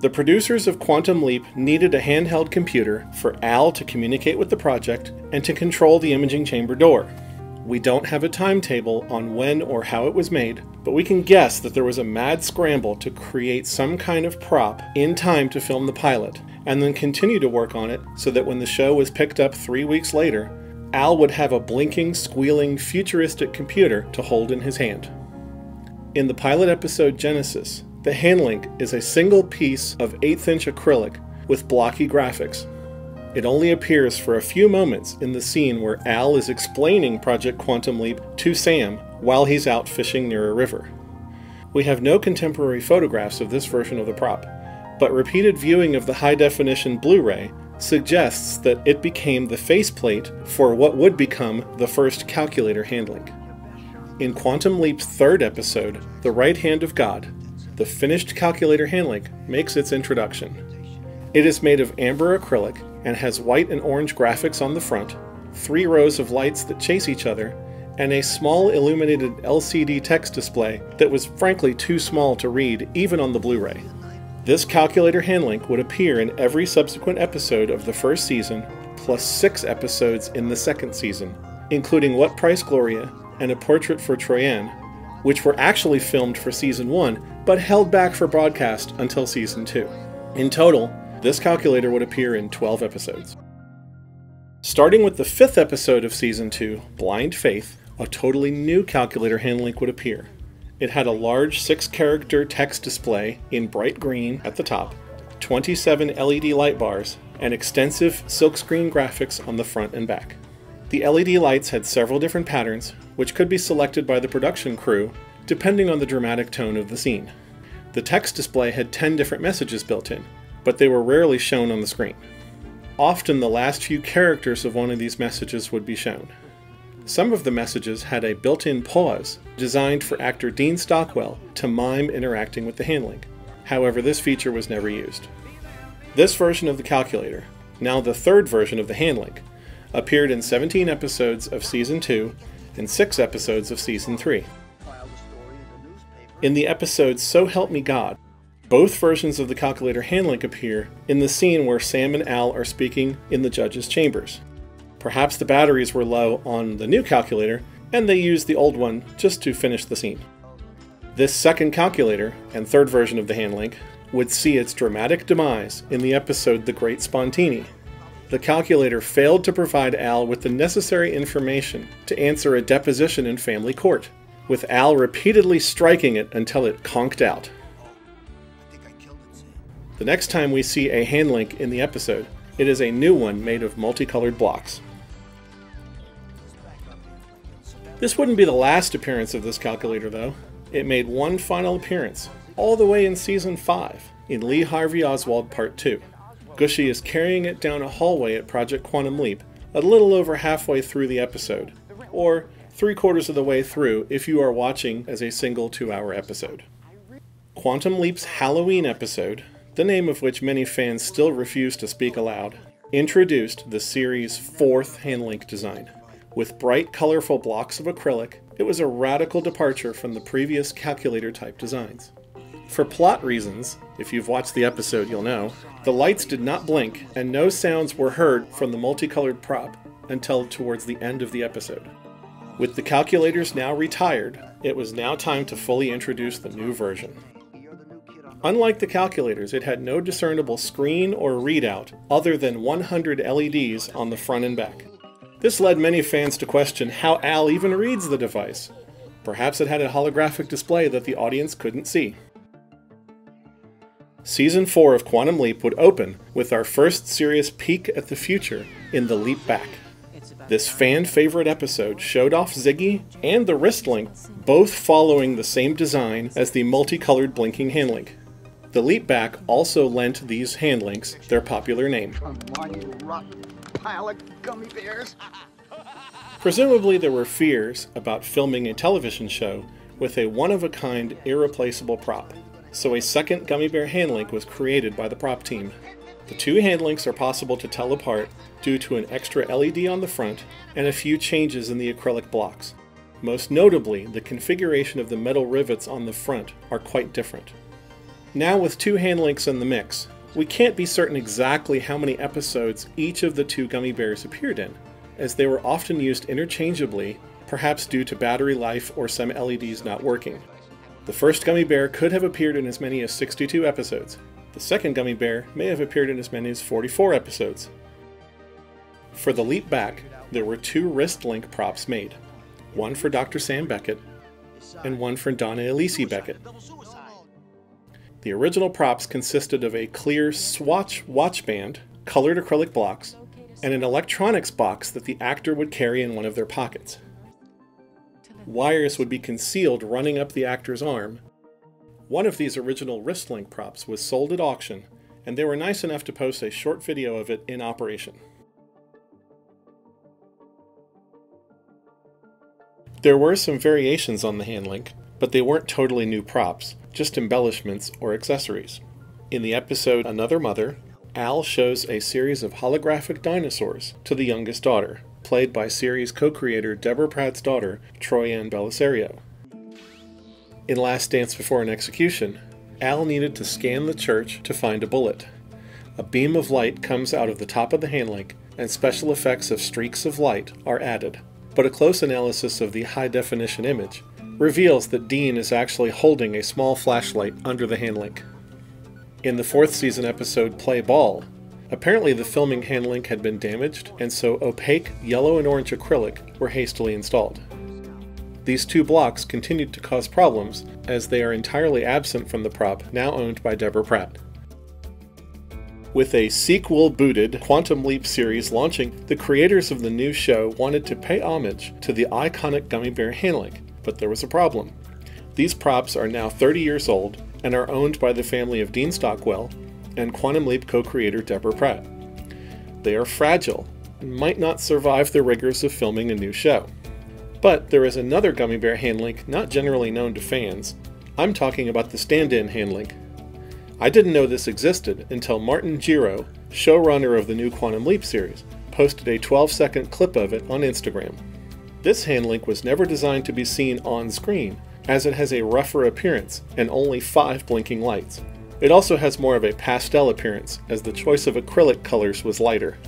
The producers of Quantum Leap needed a handheld computer for Al to communicate with the project and to control the imaging chamber door. We don't have a timetable on when or how it was made, but we can guess that there was a mad scramble to create some kind of prop in time to film the pilot, and then continue to work on it so that when the show was picked up three weeks later, Al would have a blinking, squealing, futuristic computer to hold in his hand. In the pilot episode Genesis, the handlink is a single piece of 8th inch acrylic with blocky graphics. It only appears for a few moments in the scene where Al is explaining Project Quantum Leap to Sam while he's out fishing near a river. We have no contemporary photographs of this version of the prop, but repeated viewing of the high definition Blu ray suggests that it became the faceplate for what would become the first calculator handlink. In Quantum Leap's third episode, The Right Hand of God, the finished calculator handlink makes its introduction. It is made of amber acrylic and has white and orange graphics on the front, three rows of lights that chase each other, and a small illuminated LCD text display that was frankly too small to read even on the Blu ray. This calculator handlink would appear in every subsequent episode of the first season, plus six episodes in the second season, including What Price Gloria and A Portrait for Troian, which were actually filmed for season 1 but held back for broadcast until season 2. In total, this calculator would appear in 12 episodes. Starting with the fifth episode of season 2, Blind Faith, a totally new calculator handlink would appear. It had a large six character text display in bright green at the top, 27 LED light bars, and extensive silkscreen graphics on the front and back. The LED lights had several different patterns, which could be selected by the production crew depending on the dramatic tone of the scene. The text display had 10 different messages built in, but they were rarely shown on the screen. Often the last few characters of one of these messages would be shown. Some of the messages had a built in pause designed for actor Dean Stockwell to mime interacting with the handlink. However, this feature was never used. This version of the calculator, now the third version of the handlink, appeared in 17 episodes of Season 2 and six episodes of Season 3. In the episode So Help Me God, both versions of the calculator handlink appear in the scene where Sam and Al are speaking in the judge's chambers. Perhaps the batteries were low on the new calculator, and they used the old one just to finish the scene. This second calculator, and third version of the handlink, would see its dramatic demise in the episode The Great Spontini, the calculator failed to provide Al with the necessary information to answer a deposition in family court, with Al repeatedly striking it until it conked out. The next time we see a handlink in the episode, it is a new one made of multicolored blocks. This wouldn't be the last appearance of this calculator, though. It made one final appearance, all the way in Season 5, in Lee Harvey Oswald Part 2. Gooshie is carrying it down a hallway at Project Quantum Leap, a little over halfway through the episode, or three quarters of the way through if you are watching as a single two hour episode. Quantum Leap's Halloween episode, the name of which many fans still refuse to speak aloud, introduced the series' fourth handlink design. With bright, colorful blocks of acrylic, it was a radical departure from the previous calculator type designs. For plot reasons, if you've watched the episode, you'll know, the lights did not blink and no sounds were heard from the multicolored prop until towards the end of the episode. With the calculators now retired, it was now time to fully introduce the new version. Unlike the calculators, it had no discernible screen or readout other than 100 LEDs on the front and back. This led many fans to question how Al even reads the device. Perhaps it had a holographic display that the audience couldn't see. Season 4 of Quantum Leap would open with our first serious peek at the future in The Leap Back. This fan favorite episode showed off Ziggy and the wrist link, both following the same design as the multicolored blinking handlink. The Leap Back also lent these handlinks their popular name. Presumably, there were fears about filming a television show with a one of a kind, irreplaceable prop so a second gummy bear handlink was created by the prop team. The two handlinks are possible to tell apart due to an extra LED on the front and a few changes in the acrylic blocks. Most notably, the configuration of the metal rivets on the front are quite different. Now with two hand links in the mix, we can't be certain exactly how many episodes each of the two gummy bears appeared in, as they were often used interchangeably, perhaps due to battery life or some LEDs not working. The first gummy bear could have appeared in as many as 62 episodes. The second gummy bear may have appeared in as many as 44 episodes. For the leap back, there were two wrist link props made one for Dr. Sam Beckett and one for Donna Elesee Beckett. The original props consisted of a clear swatch watch band, colored acrylic blocks, and an electronics box that the actor would carry in one of their pockets. Wires would be concealed running up the actor's arm. One of these original wrist link props was sold at auction, and they were nice enough to post a short video of it in operation. There were some variations on the hand link, but they weren't totally new props, just embellishments or accessories. In the episode Another Mother, Al shows a series of holographic dinosaurs to the youngest daughter, played by series co creator Deborah Pratt's daughter, Troian Bellisario. In Last Dance Before an Execution, Al needed to scan the church to find a bullet. A beam of light comes out of the top of the handlink, and special effects of streaks of light are added. But a close analysis of the high definition image reveals that Dean is actually holding a small flashlight under the handlink. In the fourth season episode Play Ball, apparently the filming handlink had been damaged, and so opaque yellow and orange acrylic were hastily installed. These two blocks continued to cause problems as they are entirely absent from the prop now owned by Deborah Pratt. With a sequel booted Quantum Leap series launching, the creators of the new show wanted to pay homage to the iconic gummy bear handlink, but there was a problem. These props are now 30 years old and are owned by the family of Dean Stockwell and Quantum Leap co creator Deborah Pratt. They are fragile and might not survive the rigors of filming a new show. But there is another gummy bear handlink not generally known to fans. I'm talking about the stand in handlink. I didn't know this existed until Martin Gero, showrunner of the new Quantum Leap series, posted a 12 second clip of it on Instagram. This handlink was never designed to be seen on screen, as it has a rougher appearance and only five blinking lights. It also has more of a pastel appearance, as the choice of acrylic colors was lighter.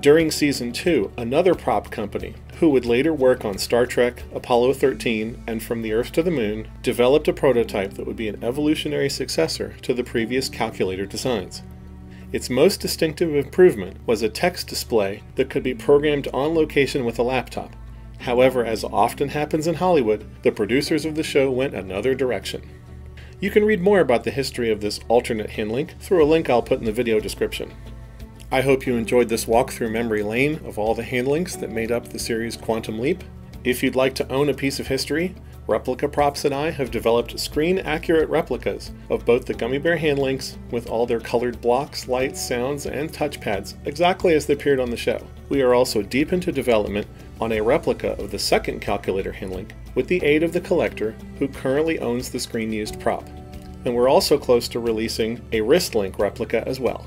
During season 2, another prop company, who would later work on Star Trek, Apollo 13, and From the Earth to the Moon, developed a prototype that would be an evolutionary successor to the previous calculator designs. Its most distinctive improvement was a text display that could be programmed on location with a laptop. However, as often happens in Hollywood, the producers of the show went another direction. You can read more about the history of this alternate handlink through a link I'll put in the video description. I hope you enjoyed this walk through memory lane of all the handlinks that made up the series Quantum Leap. If you'd like to own a piece of history, Replica Props and I have developed screen accurate replicas of both the Gummy Bear handlinks with all their colored blocks, lights, sounds, and touchpads exactly as they appeared on the show. We are also deep into development on a replica of the second calculator handlink with the aid of the collector who currently owns the screen used prop. And we're also close to releasing a wrist link replica as well.